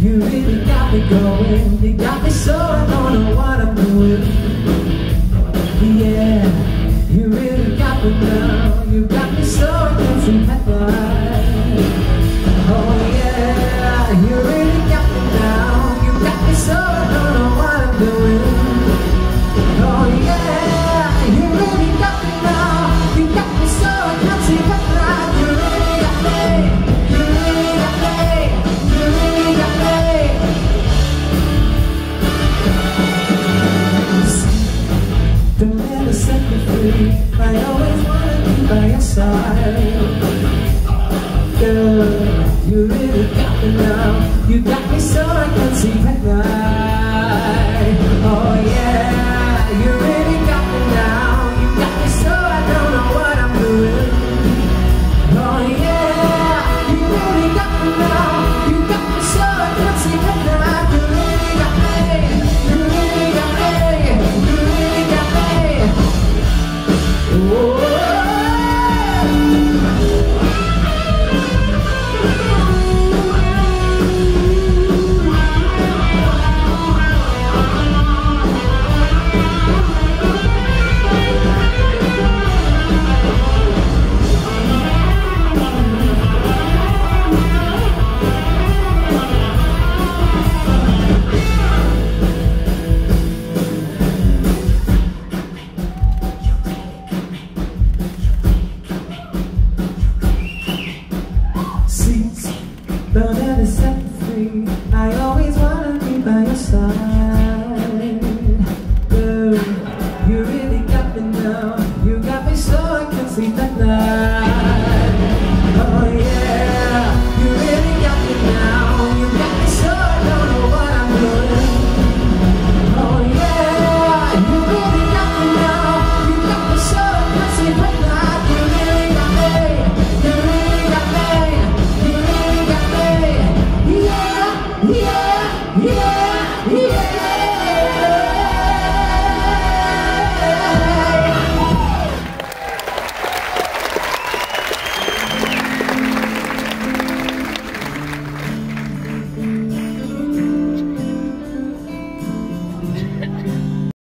You really got me going, you got me so I don't know what I'm doing I always wanna be by your side Girl, you really got me now. You got me so I can set free. I always wanna be by your side. Girl, you really got me now. You got me so I can sleep at night